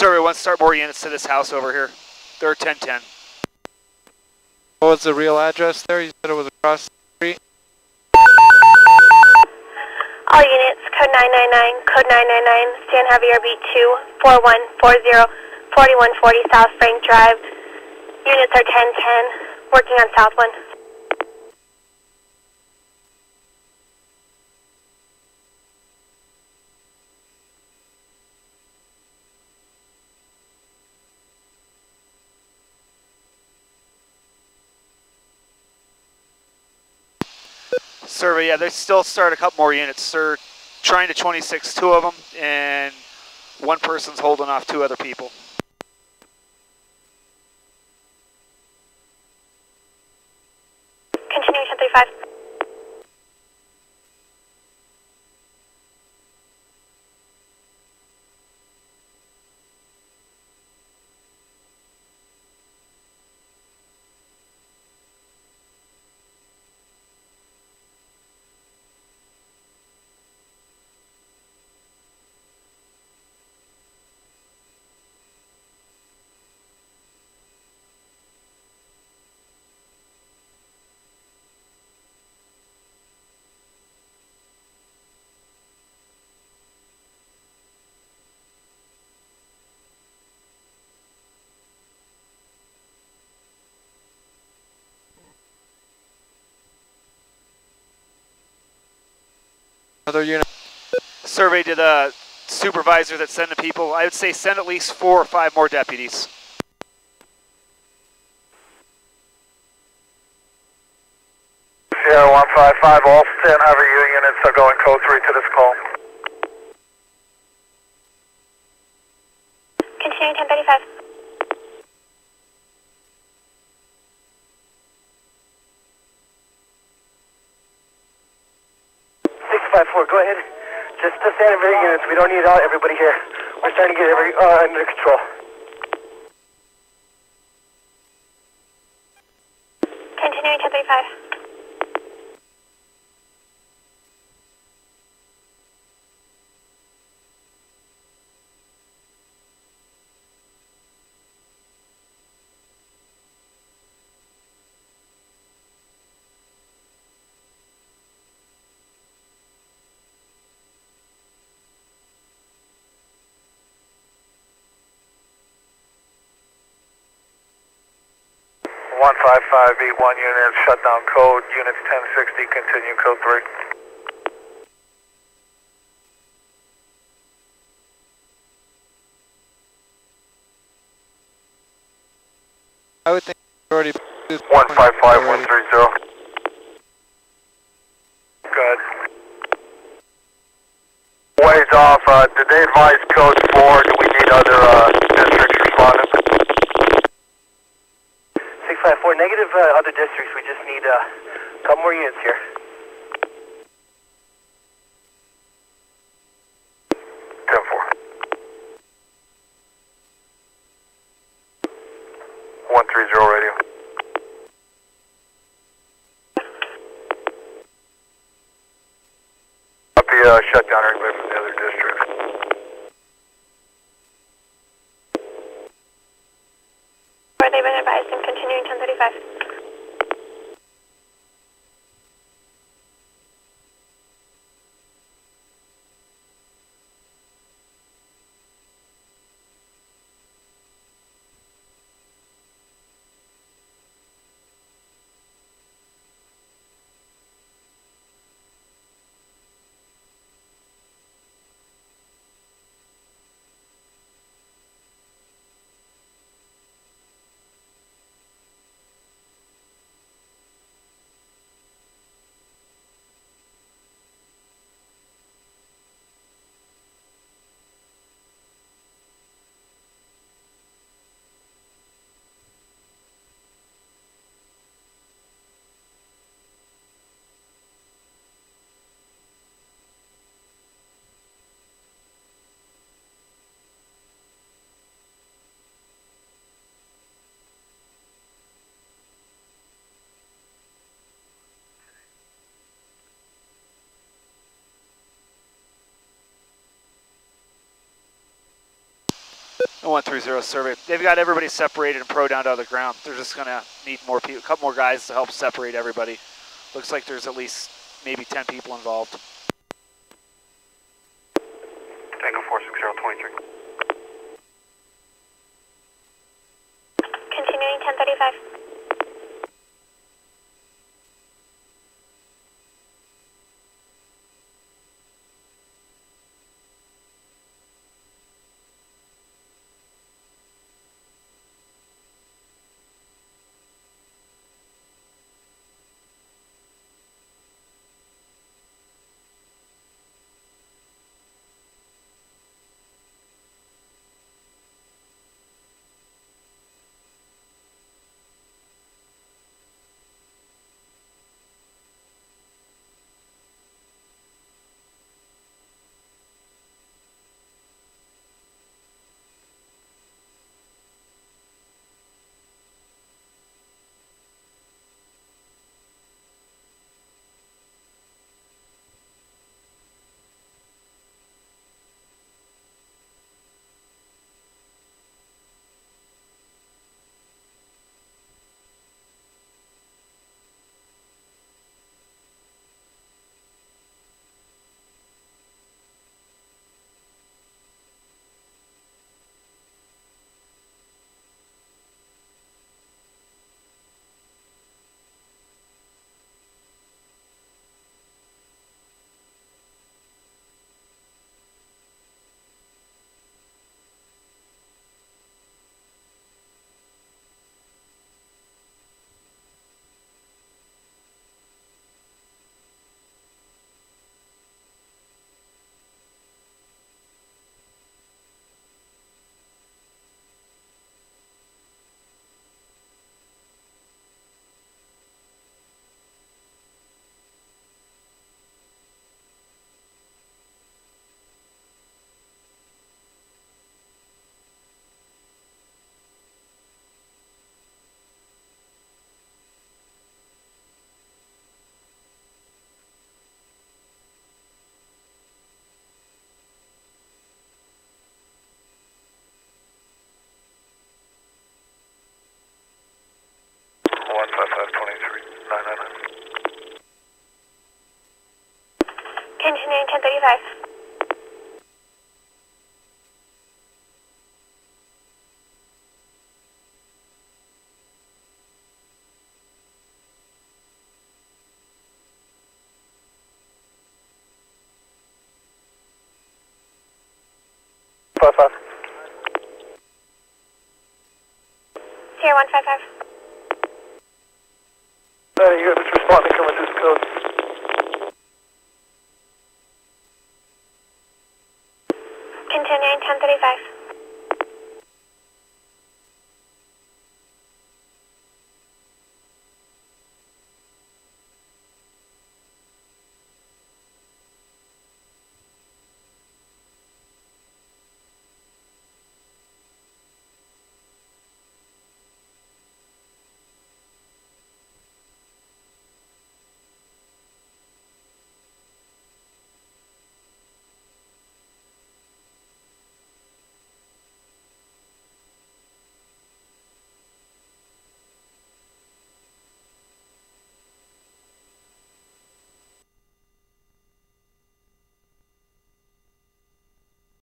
Survey one, start more units to this house over here. They're 1010. What was the real address there? You said it was across the street? All units, code 999, code 999, stand heavy RB2, 4140, 4140 South Frank Drive. Units are 1010, working on South one. Survey, yeah, they still start a couple more units. They're trying to 26 two of them, and one person's holding off two other people. Continuing 1035. Another unit. Survey to the supervisor that's the people. I would say send at least four or five more deputies. Sierra 155, all 10 heavy units are going code 3 to this call. Continuing 1035. Four. Go ahead. Just the sanitary units. We don't need all, everybody here. We're trying to get every uh, under control. 155B1 units, shutdown code, units 1060, continue code 3. I would think already... 155130. Good. Ways off, uh, did they advise code 4? Do we need other... Uh Six five four. Negative. Uh, other districts. We just need uh, a couple more units here. Ten four. One three zero radio. Copy, uh, shut down everybody from the other districts. Where they've been advised 135. 130 survey. They've got everybody separated and pro down to the ground. They're just gonna need more people, a couple more guys to help separate everybody. Looks like there's at least maybe 10 people involved. Tango 46023. Continuing 1035. Continuing 1035. Five five. Sierra 155. Uh, you got this responding through the code. 1035.